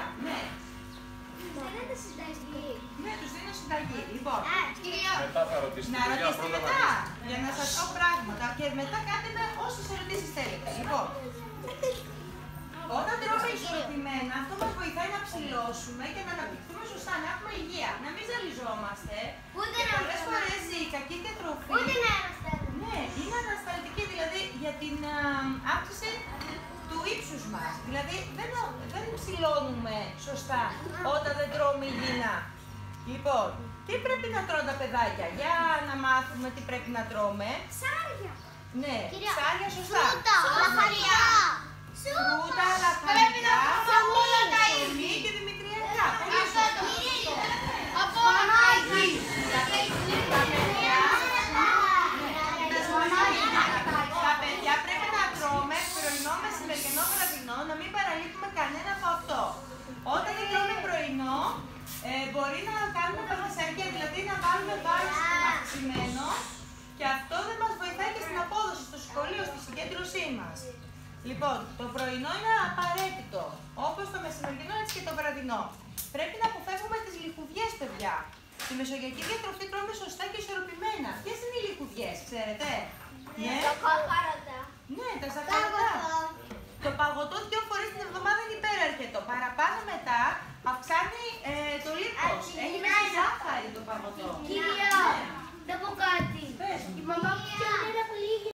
Ωραία, ναι. Δίνετε συνταγή. Ναι, τους δίνω συνταγή. Λοιπόν, Α, κυρία. Μετά θα ρωτήσετε. να παιδιά, ρωτήσετε πρώτα να μετά, ρωτήσετε. για να σας πω πράγματα και μετά κάντε με όσες ερωτήσεις θέλετε. Λοιπόν, όταν τρώμε ισορροπημένα, αυτό μας βοηθάει να ψηλώσουμε και να αναπτυχθούμε σωστά, να έχουμε υγεία, να μην ζαλιζόμαστε. Ούτε Και να πολλές φορές η κακή διατροφή Ούτε να αναστέλνουμε. ναι, είναι ανασταλτική, δηλαδή για την α, αύξηση του ύψους μας. Δηλαδή δεν, δεν ψηλώνουμε σωστά όταν δεν τρώμε υγιεινά. Λοιπόν, τι πρέπει να τρώνε τα παιδάκια; Για να μάθουμε τι πρέπει να τρώμε. Ψάρια. Ναι, Κυρία, ψάρια σωστά. Φρούτα. Λαχαριά. Φρούτα, μπορεί να κάνουμε παθησαρκία, δηλαδή να βάλουμε βάρος αυξημένο και αυτό δεν μας βοηθάει και στην απόδοση στο σχολείο, στη συγκέντρωσή μας. Λοιπόν, το πρωινό είναι απαραίτητο, όπως το μεσημεριανό έτσι και το βραδινό. Πρέπει να αποφεύγουμε τις λιχουδιές, παιδιά. Στη μεσογειακή διατροφή τρώμε σωστά και ισορροπημένα. Ποιες είναι οι λιχουδιές, ξέρετε; Ναι. Ναι, τα ζαχαρωτά. Το παγωτό δύο φορές την εβδομάδα είναι υπεραρκετό. Παραπάνω μετά αυξάνει ε,